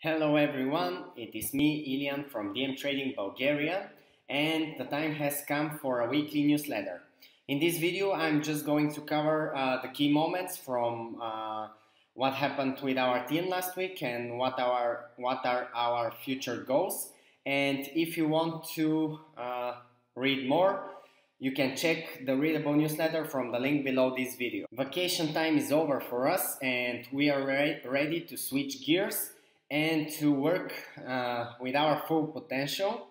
Hello everyone, it is me Ilian from DM Trading Bulgaria and the time has come for a weekly newsletter. In this video I'm just going to cover uh, the key moments from uh, what happened with our team last week and what, our, what are our future goals and if you want to uh, read more you can check the readable newsletter from the link below this video. Vacation time is over for us and we are re ready to switch gears and to work uh, with our full potential.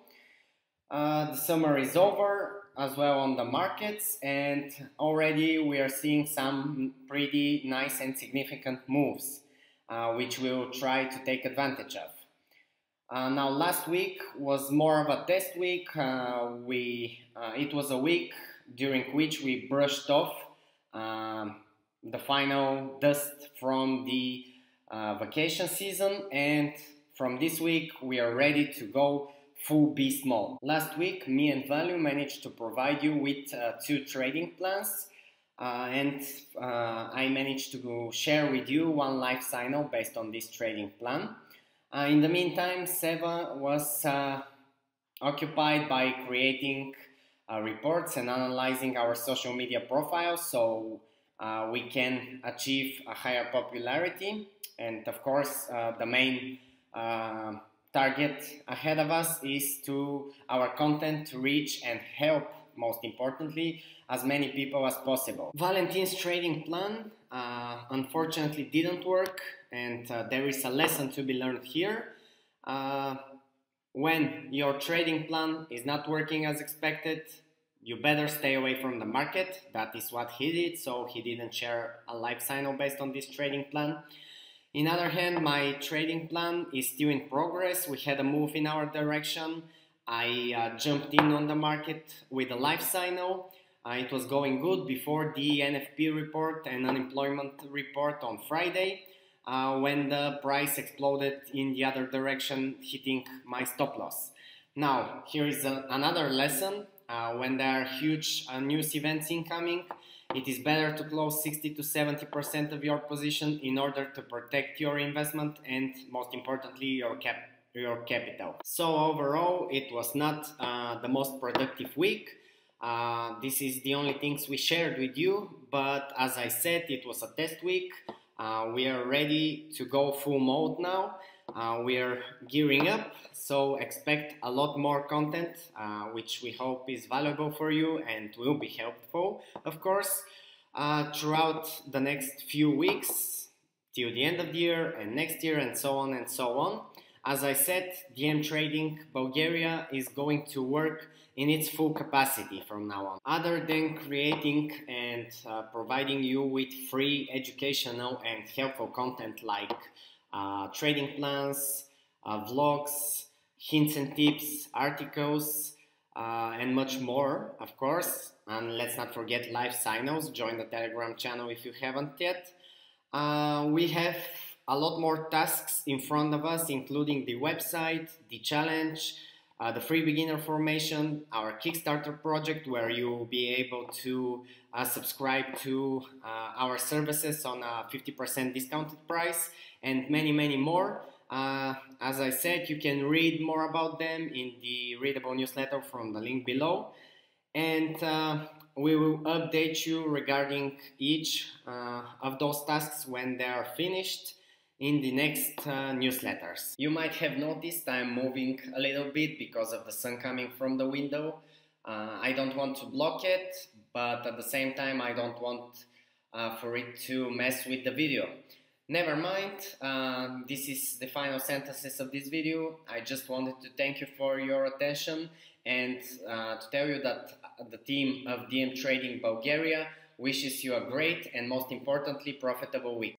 Uh, the summer is over as well on the markets and already we are seeing some pretty nice and significant moves uh, which we'll try to take advantage of. Uh, now last week was more of a test week. Uh, we uh, it was a week during which we brushed off um, the final dust from the uh, vacation season and from this week we are ready to go full beast mode. Last week me and Value managed to provide you with uh, two trading plans uh, and uh, I managed to share with you one live signal based on this trading plan. Uh, in the meantime, Seva was uh, occupied by creating reports and analyzing our social media profiles so we can achieve a higher popularity and of course, uh, the main uh, target ahead of us is to our content to reach and help, most importantly, as many people as possible. Valentin's trading plan uh, unfortunately didn't work, and uh, there is a lesson to be learned here. Uh, when your trading plan is not working as expected, you better stay away from the market. That is what he did, so he didn't share a live signal based on this trading plan. In other hand, my trading plan is still in progress. We had a move in our direction. I uh, jumped in on the market with a live signal. Uh, it was going good before the NFP report and unemployment report on Friday uh, when the price exploded in the other direction, hitting my stop loss. Now, here is a, another lesson. Uh, when there are huge uh, news events incoming, it is better to close 60 to 70% of your position in order to protect your investment and most importantly your cap your capital. So overall it was not uh, the most productive week. Uh, this is the only things we shared with you but as I said it was a test week. Uh, we are ready to go full mode now. Uh, we are gearing up, so expect a lot more content, uh, which we hope is valuable for you and will be helpful, of course, uh, throughout the next few weeks till the end of the year and next year and so on and so on. As I said, DM Trading Bulgaria is going to work in its full capacity from now on. Other than creating and uh, providing you with free educational and helpful content like uh, trading plans, uh, vlogs, hints and tips, articles, uh, and much more, of course. And let's not forget live signals. Join the Telegram channel if you haven't yet. Uh, we have a lot more tasks in front of us, including the website, the challenge, uh, the free beginner formation, our Kickstarter project, where you'll be able to uh, subscribe to uh, our services on a 50% discounted price, and many, many more. Uh, as I said, you can read more about them in the readable newsletter from the link below. And uh, we will update you regarding each uh, of those tasks when they are finished in the next uh, newsletters. You might have noticed I'm moving a little bit because of the sun coming from the window. Uh, I don't want to block it, but at the same time I don't want uh, for it to mess with the video. Never mind, uh, this is the final sentences of this video. I just wanted to thank you for your attention and uh, to tell you that the team of DM Trading Bulgaria wishes you a great and most importantly profitable week.